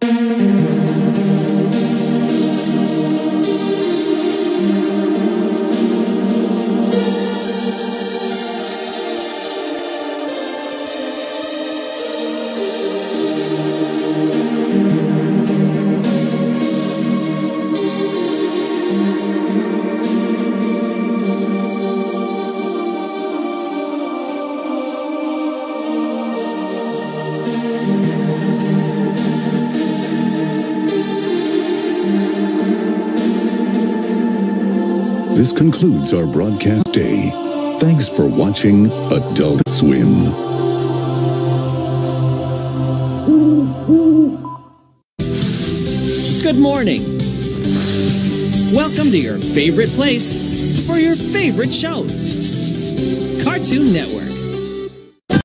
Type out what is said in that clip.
Mm-hmm. This concludes our broadcast day. Thanks for watching Adult Swim. Good morning. Welcome to your favorite place for your favorite shows Cartoon Network.